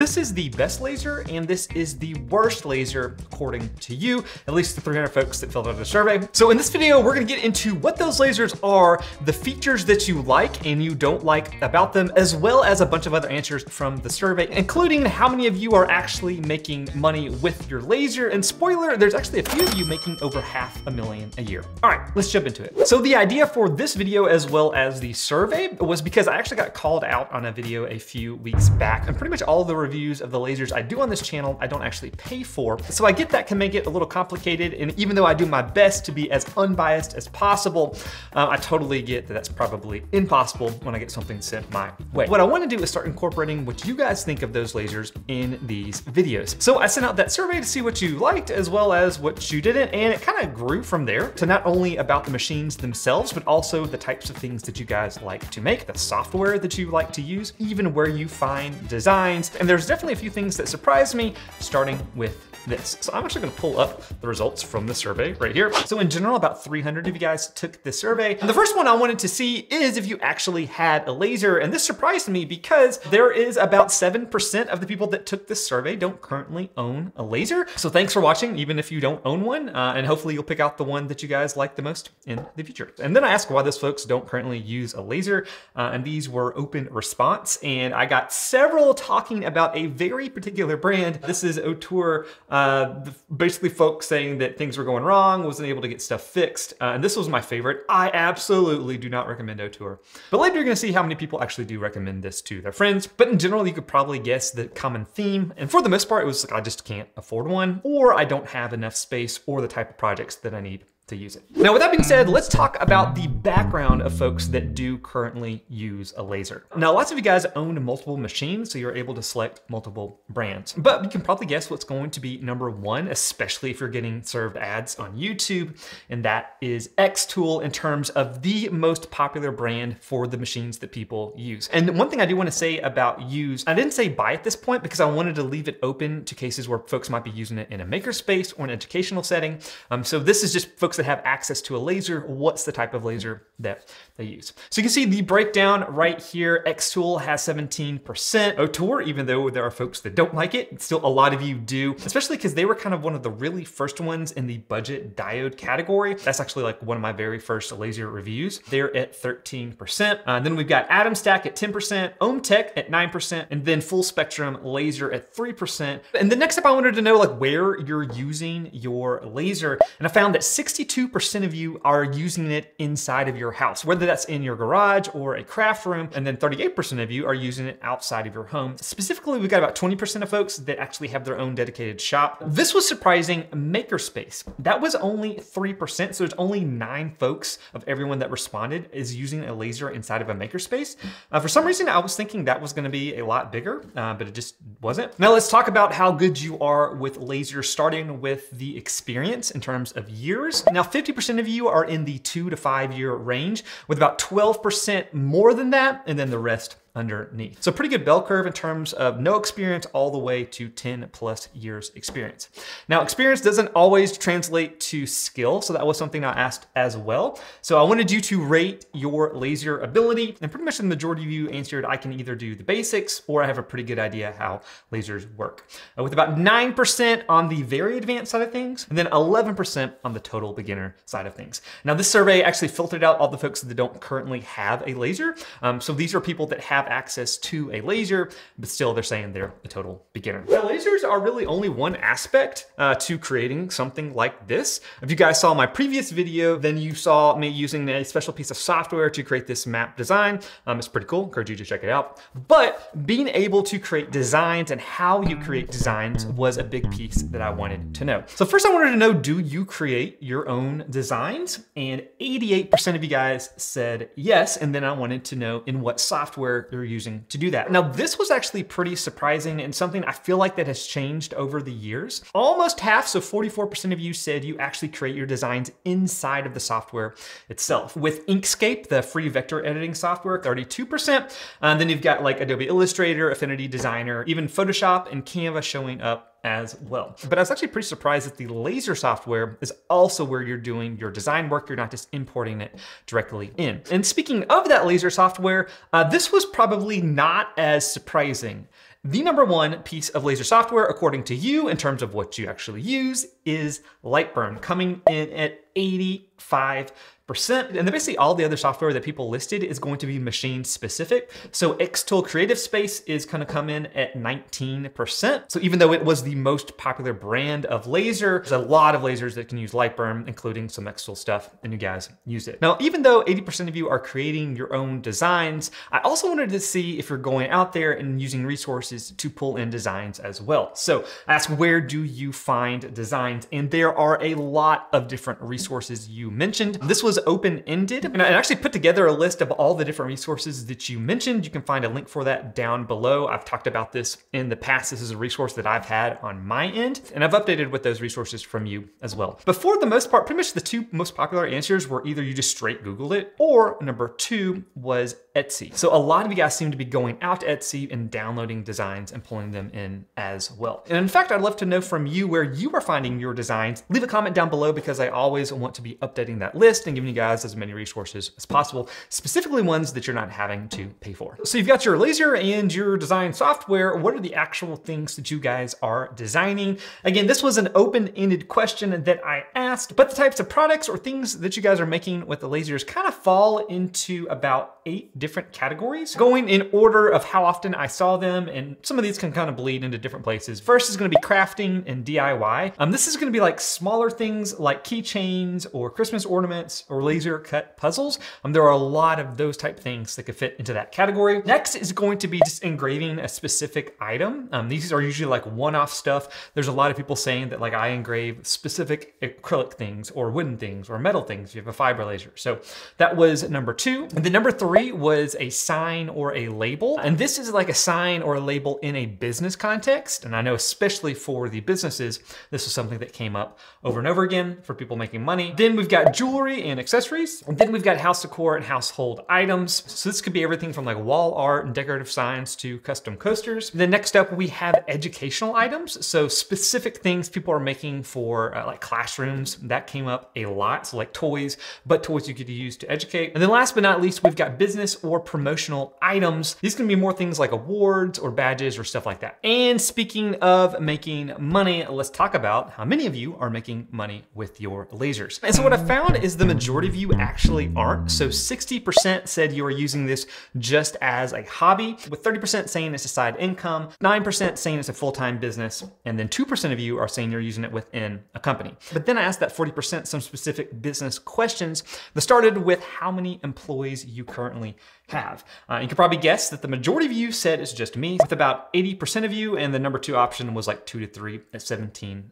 This is the best laser and this is the worst laser according to you, at least the 300 folks that filled out a survey. So in this video, we're gonna get into what those lasers are, the features that you like and you don't like about them, as well as a bunch of other answers from the survey, including how many of you are actually making money with your laser. And spoiler, there's actually a few of you making over half a million a year. All right, let's jump into it. So the idea for this video as well as the survey was because I actually got called out on a video a few weeks back and pretty much all the reviews of the lasers I do on this channel, I don't actually pay for. So I get that can make it a little complicated. And even though I do my best to be as unbiased as possible, uh, I totally get that that's probably impossible when I get something sent my way. What I wanna do is start incorporating what you guys think of those lasers in these videos. So I sent out that survey to see what you liked as well as what you didn't. And it kind of grew from there to not only about the machines themselves, but also the types of things that you guys like to make, the software that you like to use, even where you find designs. And there's definitely a few things that surprised me, starting with this. So I'm actually gonna pull up the results from the survey right here. So in general, about 300 of you guys took this survey. And the first one I wanted to see is if you actually had a laser. And this surprised me because there is about 7% of the people that took this survey don't currently own a laser. So thanks for watching, even if you don't own one. Uh, and hopefully you'll pick out the one that you guys like the most in the future. And then I asked why those folks don't currently use a laser. Uh, and these were open response. And I got several talking about a very particular brand. This is Ortur, uh, basically folks saying that things were going wrong, wasn't able to get stuff fixed. Uh, and this was my favorite. I absolutely do not recommend Ortur. But later you're gonna see how many people actually do recommend this to their friends. But in general, you could probably guess the common theme. And for the most part, it was like, I just can't afford one, or I don't have enough space or the type of projects that I need to use it. Now, with that being said, let's talk about the background of folks that do currently use a laser. Now, lots of you guys own multiple machines, so you're able to select multiple brands. But you can probably guess what's going to be number one, especially if you're getting served ads on YouTube, and that is Xtool in terms of the most popular brand for the machines that people use. And one thing I do want to say about use, I didn't say buy at this point because I wanted to leave it open to cases where folks might be using it in a makerspace or an educational setting. Um, so this is just folks that have access to a laser, what's the type of laser that they use. So you can see the breakdown right here. Xtool has 17%. Ortur, even though there are folks that don't like it, still a lot of you do, especially because they were kind of one of the really first ones in the budget diode category. That's actually like one of my very first laser reviews. They're at 13%. Uh, then we've got AtomStack at 10%, OMTech at 9%, and then Full Spectrum Laser at 3%. And the next step I wanted to know like where you're using your laser. And I found that 62 52% of you are using it inside of your house, whether that's in your garage or a craft room, and then 38% of you are using it outside of your home. Specifically, we've got about 20% of folks that actually have their own dedicated shop. This was surprising makerspace. That was only 3%, so there's only nine folks of everyone that responded is using a laser inside of a makerspace. Uh, for some reason, I was thinking that was gonna be a lot bigger, uh, but it just wasn't. Now let's talk about how good you are with lasers, starting with the experience in terms of years. Now, 50% of you are in the two to five year range, with about 12% more than that, and then the rest underneath. So pretty good bell curve in terms of no experience all the way to 10 plus years experience. Now experience doesn't always translate to skill. So that was something I asked as well. So I wanted you to rate your laser ability and pretty much the majority of you answered I can either do the basics or I have a pretty good idea how lasers work. Uh, with about 9% on the very advanced side of things and then 11% on the total beginner side of things. Now this survey actually filtered out all the folks that don't currently have a laser. Um, so these are people that have access to a laser, but still they're saying they're a total beginner. Now lasers are really only one aspect uh, to creating something like this. If you guys saw my previous video, then you saw me using a special piece of software to create this map design. Um, it's pretty cool, encourage you to check it out. But being able to create designs and how you create designs was a big piece that I wanted to know. So first I wanted to know, do you create your own designs? And 88% of you guys said yes. And then I wanted to know in what software you're using to do that. Now, this was actually pretty surprising and something I feel like that has changed over the years. Almost half, so 44% of you said you actually create your designs inside of the software itself. With Inkscape, the free vector editing software, 32%. And then you've got like Adobe Illustrator, Affinity Designer, even Photoshop and Canva showing up as well. But I was actually pretty surprised that the laser software is also where you're doing your design work. You're not just importing it directly in. And speaking of that laser software, uh, this was probably not as surprising The number one piece of laser software, according to you, in terms of what you actually use, is Lightburn, coming in at 85 percent. And then basically all the other software that people listed is going to be machine specific. So Xtool Creative Space is to come in at 19%. So even though it was the most popular brand of laser, there's a lot of lasers that can use Lightburn, including some Xtool stuff, and you guys use it. Now, even though 80% of you are creating your own designs, I also wanted to see if you're going out there and using resources to pull in designs as well. So ask where do you find designs? And there are a lot of different resources you mentioned. This was open-ended. And I actually put together a list of all the different resources that you mentioned. You can find a link for that down below. I've talked about this in the past. This is a resource that I've had on my end, and I've updated with those resources from you as well. But for the most part, pretty much the two most popular answers were either you just straight Googled it, or number two was Etsy. So a lot of you guys seem to be going out to Etsy and downloading designs and pulling them in as well. And in fact, I'd love to know from you where you are finding your designs. Leave a comment down below because I always want to be updating that list and giving you guys as many resources as possible, specifically ones that you're not having to pay for. So you've got your laser and your design software. What are the actual things that you guys are designing? Again, this was an open-ended question that I asked, but the types of products or things that you guys are making with the lasers kind of fall into about eight different different categories, going in order of how often I saw them, and some of these can kind of bleed into different places. First is gonna be crafting and DIY. Um, this is gonna be like smaller things like keychains or Christmas ornaments or laser cut puzzles. Um, there are a lot of those type things that could fit into that category. Next is going to be just engraving a specific item. Um, these are usually like one-off stuff. There's a lot of people saying that like I engrave specific acrylic things or wooden things or metal things. You have a fiber laser. So that was number two. And then number three was was a sign or a label. And this is like a sign or a label in a business context. And I know especially for the businesses, this is something that came up over and over again for people making money. Then we've got jewelry and accessories. And then we've got house decor and household items. So this could be everything from like wall art and decorative signs to custom coasters. Then next up, we have educational items. So specific things people are making for uh, like classrooms. That came up a lot. So like toys, but toys you could use to educate. And then last but not least, we've got business or promotional items. These can be more things like awards or badges or stuff like that. And speaking of making money, let's talk about how many of you are making money with your lasers. And so what I found is the majority of you actually aren't. So 60% said you are using this just as a hobby, with 30% saying it's a side income, 9% saying it's a full-time business, and then 2% of you are saying you're using it within a company. But then I asked that 40% some specific business questions that started with how many employees you currently have. Uh, you can probably guess that the majority of you said it's just me, with about 80% of you, and the number two option was like two to three at 17%.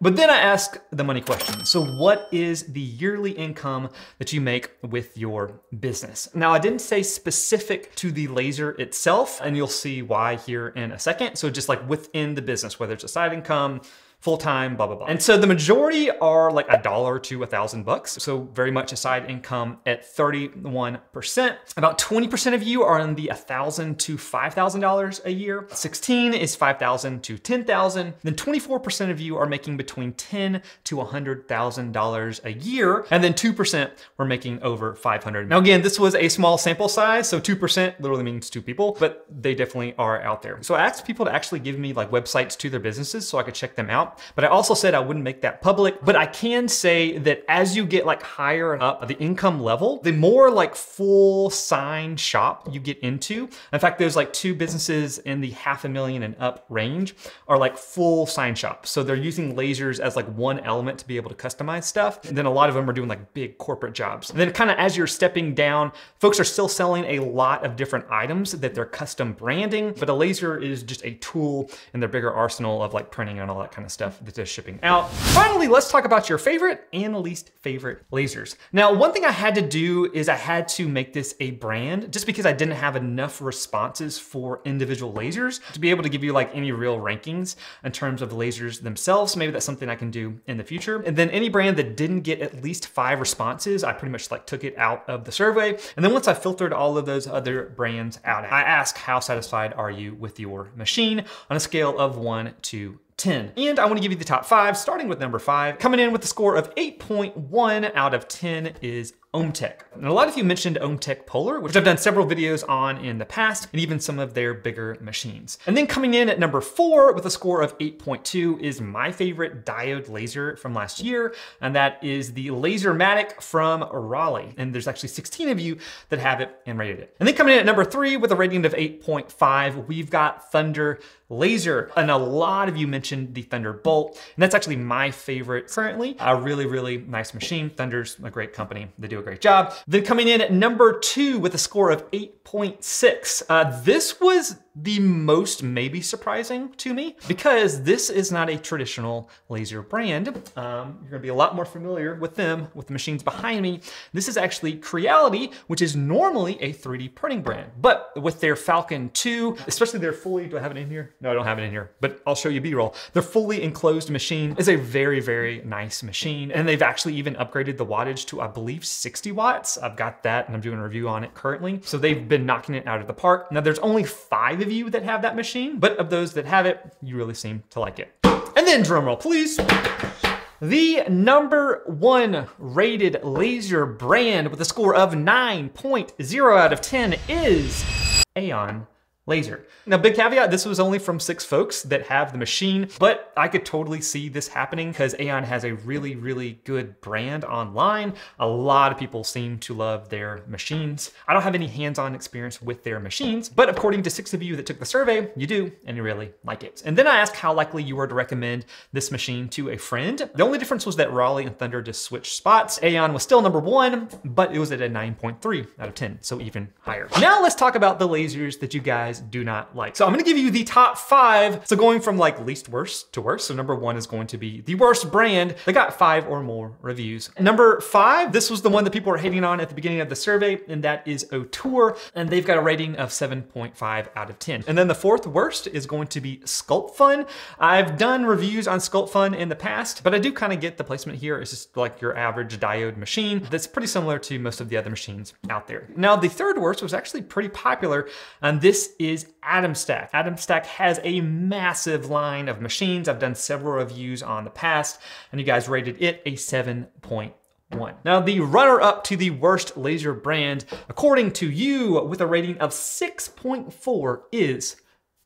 But then I ask the money question. So what is the yearly income that you make with your business? Now I didn't say specific to the laser itself, and you'll see why here in a second. So just like within the business, whether it's a side income, full-time, blah, blah, blah. And so the majority are like a dollar to a thousand bucks. So very much a side income at 31%. About 20% of you are in the a $1,000 to $5,000 a year. 16 is 5,000 to 10,000. Then 24% of you are making between 10 to $100,000 a year. And then 2% were making over 500. Now again, this was a small sample size. So 2% literally means two people, but they definitely are out there. So I asked people to actually give me like websites to their businesses so I could check them out. But I also said I wouldn't make that public. But I can say that as you get like higher up the income level, the more like full sign shop you get into. In fact, there's like two businesses in the half a million and up range are like full sign shops. So they're using lasers as like one element to be able to customize stuff. And then a lot of them are doing like big corporate jobs. And then kind of as you're stepping down, folks are still selling a lot of different items that they're custom branding, but a laser is just a tool in their bigger arsenal of like printing and all that kind of stuff stuff that they're shipping out. Finally, let's talk about your favorite and least favorite lasers. Now, one thing I had to do is I had to make this a brand just because I didn't have enough responses for individual lasers to be able to give you like any real rankings in terms of lasers themselves. Maybe that's something I can do in the future. And then any brand that didn't get at least five responses, I pretty much like took it out of the survey. And then once I filtered all of those other brands out, I asked how satisfied are you with your machine on a scale of one to 10. And I wanna give you the top five, starting with number five. Coming in with a score of 8.1 out of 10 is OMTech. And a lot of you mentioned OMTech Polar, which I've done several videos on in the past, and even some of their bigger machines. And then coming in at number four with a score of 8.2 is my favorite diode laser from last year, and that is the Lasermatic from Raleigh. And there's actually 16 of you that have it and rated it. And then coming in at number three with a rating of 8.5, we've got Thunder Laser. And a lot of you mentioned the Thunderbolt, and that's actually my favorite currently. A really, really nice machine. Thunder's a great company. They do a great job. Then coming in at number two with a score of 8.6. Uh, this was the most maybe surprising to me because this is not a traditional laser brand. Um, you're gonna be a lot more familiar with them, with the machines behind me. This is actually Creality, which is normally a 3D printing brand. But with their Falcon 2, especially their fully, do I have it in here? No, I don't have it in here, but I'll show you B-roll. Their fully enclosed machine is a very, very nice machine. And they've actually even upgraded the wattage to, I believe, 60 watts. I've got that and I'm doing a review on it currently. So they've been knocking it out of the park. Now there's only five of you that have that machine, but of those that have it, you really seem to like it. And then drumroll, please. The number one rated laser brand with a score of 9.0 out of 10 is Aeon laser. Now, big caveat, this was only from six folks that have the machine, but I could totally see this happening because Aeon has a really, really good brand online. A lot of people seem to love their machines. I don't have any hands-on experience with their machines, but according to six of you that took the survey, you do, and you really like it. And then I asked how likely you were to recommend this machine to a friend. The only difference was that Raleigh and Thunder just switched spots. Aeon was still number one, but it was at a 9.3 out of 10, so even higher. Now let's talk about the lasers that you guys guys do not like. So I'm gonna give you the top five. So going from like least worst to worst. So number one is going to be the worst brand. that got five or more reviews. Number five, this was the one that people were hating on at the beginning of the survey, and that is Ortur. And they've got a rating of 7.5 out of 10. And then the fourth worst is going to be Sculpfun. I've done reviews on Sculpfun in the past, but I do kind of get the placement here. It's just like your average diode machine that's pretty similar to most of the other machines out there. Now, the third worst was actually pretty popular, and this is AtomStack. AtomStack has a massive line of machines. I've done several reviews on the past, and you guys rated it a 7.1. Now, the runner up to the worst laser brand, according to you, with a rating of 6.4 is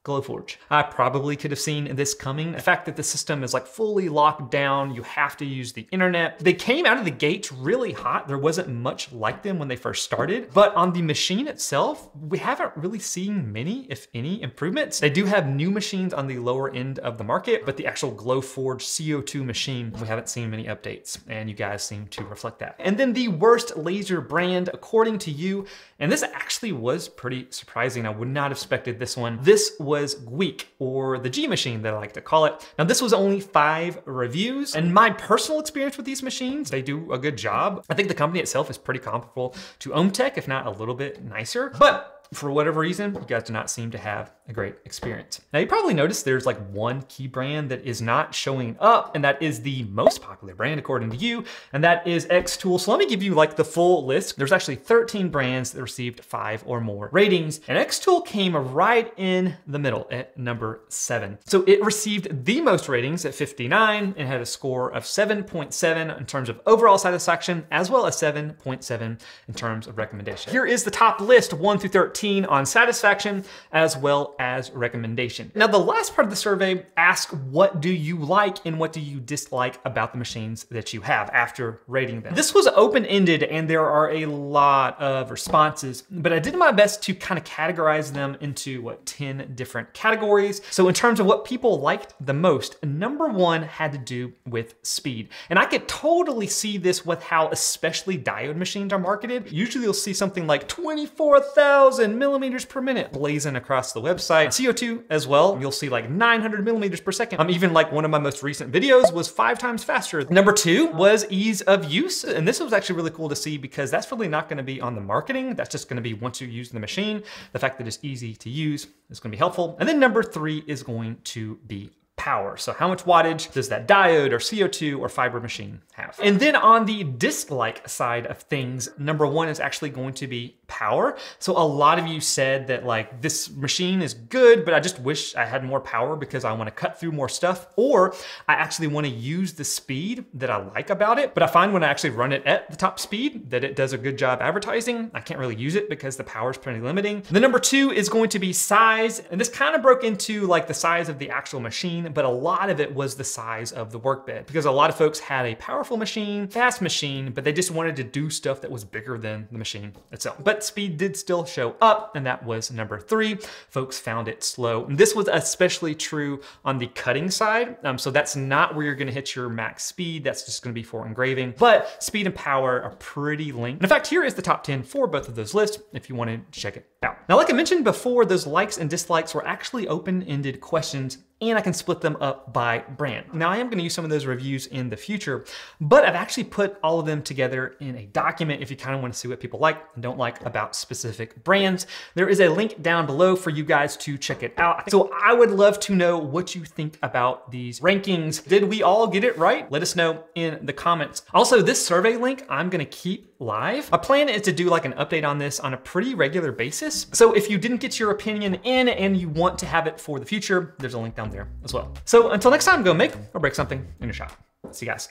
Glowforge. I probably could have seen this coming. The fact that the system is like fully locked down, you have to use the internet. They came out of the gates really hot. There wasn't much like them when they first started, but on the machine itself, we haven't really seen many, if any, improvements. They do have new machines on the lower end of the market, but the actual Glowforge CO2 machine, we haven't seen many updates, and you guys seem to reflect that. And then the worst laser brand, according to you, and this actually was pretty surprising. I would not have expected this one. This was was Gweike, or the G machine that I like to call it. Now this was only five reviews, and my personal experience with these machines, they do a good job. I think the company itself is pretty comparable to OMTech, if not a little bit nicer, but for whatever reason, you guys do not seem to have a great experience. Now you probably noticed there's like one key brand that is not showing up, and that is the most popular brand according to you, and that is Xtool. So let me give you like the full list. There's actually 13 brands that received five or more ratings, and Xtool came right in the middle at number seven. So it received the most ratings at 59 and had a score of 7.7 in terms of overall satisfaction, as well as 7.7 in terms of recommendation. Here is the top list, one through 13 13 on satisfaction as well as recommendation. Now, the last part of the survey asks what do you like and what do you dislike about the machines that you have after rating them. This was open-ended and there are a lot of responses, but I did my best to kind of categorize them into what, 10 different categories. So in terms of what people liked the most, number one had to do with speed. And I could totally see this with how especially diode machines are marketed. Usually you'll see something like 24,000 millimeters per minute blazing across the website. CO2 as well, you'll see like 900 millimeters per second. Um, even like one of my most recent videos was five times faster. Number two was ease of use. And this was actually really cool to see because that's really not gonna be on the marketing. That's just gonna be once you use the machine. The fact that it's easy to use is gonna be helpful. And then number three is going to be power. So how much wattage does that diode or CO2 or fiber machine have? And then on the dislike side of things, number one is actually going to be power. So a lot of you said that like this machine is good, but I just wish I had more power because I wanna cut through more stuff, or I actually wanna use the speed that I like about it. But I find when I actually run it at the top speed that it does a good job advertising. I can't really use it because the power is pretty limiting. The number two is going to be size. And this kind of broke into like the size of the actual machine, but a lot of it was the size of the workbed because a lot of folks had a powerful machine, fast machine, but they just wanted to do stuff that was bigger than the machine itself. But speed did still show up, and that was number three. Folks found it slow. And this was especially true on the cutting side. Um, so that's not where you're gonna hit your max speed. That's just gonna be for engraving. But speed and power are pretty linked. And in fact, here is the top 10 for both of those lists if you wanna check it out. Now, like I mentioned before, those likes and dislikes were actually open-ended questions and I can split them up by brand. Now I am gonna use some of those reviews in the future, but I've actually put all of them together in a document if you kind of wanna see what people like and don't like about specific brands. There is a link down below for you guys to check it out. So I would love to know what you think about these rankings. Did we all get it right? Let us know in the comments. Also, this survey link I'm gonna keep live. My plan is to do like an update on this on a pretty regular basis. So if you didn't get your opinion in and you want to have it for the future, there's a link down there as well. So until next time, go make or break something in your shop. See you guys.